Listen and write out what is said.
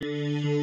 Música